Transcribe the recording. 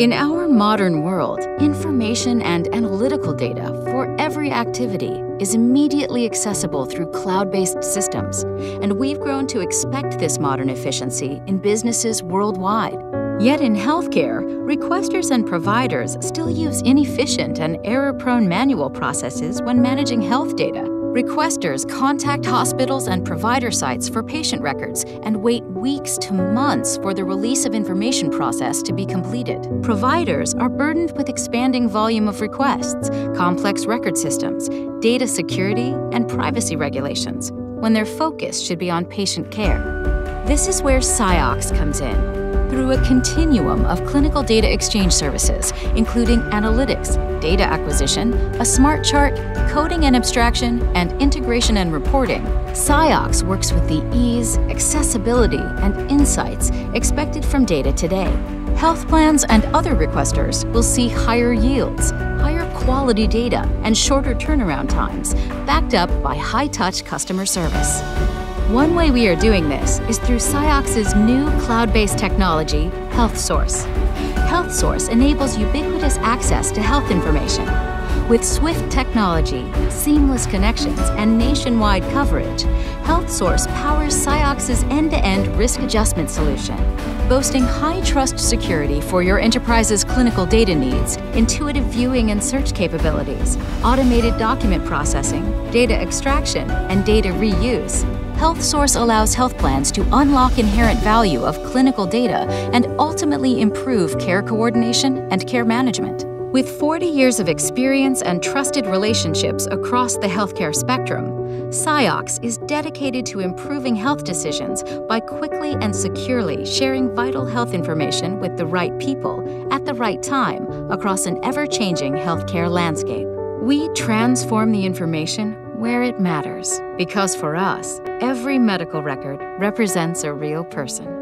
In our modern world, information and analytical data for every activity is immediately accessible through cloud based systems, and we've grown to expect this modern efficiency in businesses worldwide. Yet in healthcare, requesters and providers still use inefficient and error prone manual processes when managing health data. Requesters contact hospitals and provider sites for patient records and wait weeks to months for the release of information process to be completed. Providers are burdened with expanding volume of requests, complex record systems, data security, and privacy regulations, when their focus should be on patient care. This is where Ciox comes in through a continuum of clinical data exchange services, including analytics, data acquisition, a smart chart, coding and abstraction, and integration and reporting, Ciox works with the ease, accessibility, and insights expected from data today. Health plans and other requesters will see higher yields, higher quality data, and shorter turnaround times, backed up by high touch customer service. One way we are doing this is through Ciox's new cloud-based technology, HealthSource. HealthSource enables ubiquitous access to health information. With swift technology, seamless connections, and nationwide coverage, HealthSource powers Ciox's end-to-end risk adjustment solution, boasting high-trust security for your enterprise's clinical data needs, intuitive viewing and search capabilities, automated document processing, data extraction, and data reuse. HealthSource allows health plans to unlock inherent value of clinical data and ultimately improve care coordination and care management. With 40 years of experience and trusted relationships across the healthcare spectrum, Ciox is dedicated to improving health decisions by quickly and securely sharing vital health information with the right people at the right time across an ever changing healthcare landscape. We transform the information where it matters, because for us, every medical record represents a real person.